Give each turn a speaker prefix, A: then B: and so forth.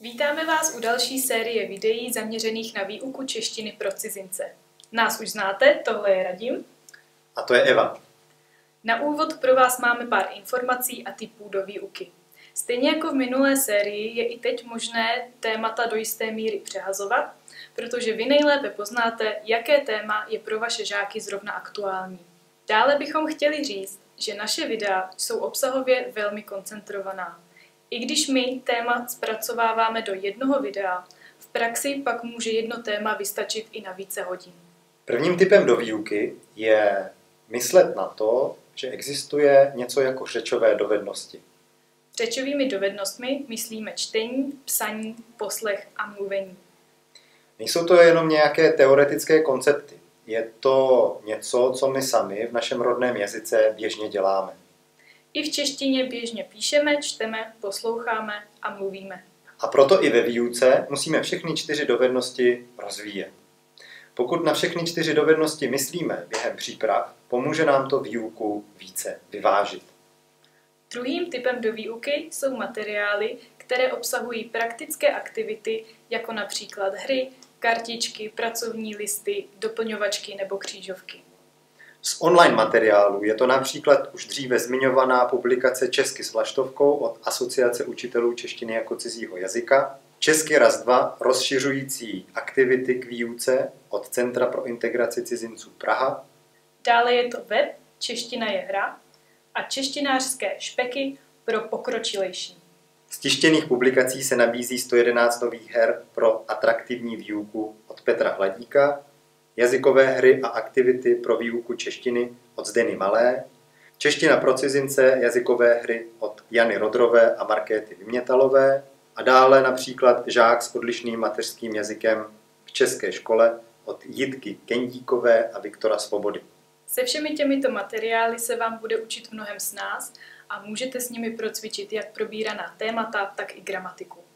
A: Vítáme vás u další série videí zaměřených na výuku češtiny pro cizince. Nás už znáte, tohle je Radim.
B: A to je Eva.
A: Na úvod pro vás máme pár informací a typů do výuky. Stejně jako v minulé sérii je i teď možné témata do jisté míry přehazovat, protože vy nejlépe poznáte, jaké téma je pro vaše žáky zrovna aktuální. Dále bychom chtěli říct, že naše videa jsou obsahově velmi koncentrovaná. I když my téma zpracováváme do jednoho videa, v praxi pak může jedno téma vystačit i na více hodin.
B: Prvním typem do výuky je myslet na to, že existuje něco jako řečové dovednosti.
A: Řečovými dovednostmi myslíme čtení, psaní, poslech a mluvení.
B: Nejsou to jenom nějaké teoretické koncepty. Je to něco, co my sami v našem rodném jazyce běžně děláme.
A: I v češtině běžně píšeme, čteme, posloucháme a mluvíme.
B: A proto i ve výuce musíme všechny čtyři dovednosti rozvíjet. Pokud na všechny čtyři dovednosti myslíme během příprav, pomůže nám to výuku více vyvážit.
A: Druhým typem do výuky jsou materiály, které obsahují praktické aktivity, jako například hry, kartičky, pracovní listy, doplňovačky nebo křížovky.
B: Z online materiálu je to například už dříve zmiňovaná publikace Česky s vlaštovkou od Asociace učitelů češtiny jako cizího jazyka, Česky raz 2 rozšiřující aktivity k výuce od Centra pro integraci cizinců Praha.
A: Dále je to web Čeština je hra a češtinářské špeky pro pokročilejší.
B: Z tištěných publikací se nabízí 111 nových her pro atraktivní výuku od Petra Hladíka, jazykové hry a aktivity pro výuku češtiny od Zdeny Malé, čeština pro cizince, jazykové hry od Jany Rodrové a Markéty Vymětalové a dále například žák s odlišným mateřským jazykem v české škole od Jitky Kendíkové a Viktora Svobody.
A: Se všemi těmito materiály se vám bude učit mnohem s nás a můžete s nimi procvičit jak probíraná témata, tak i gramatiku.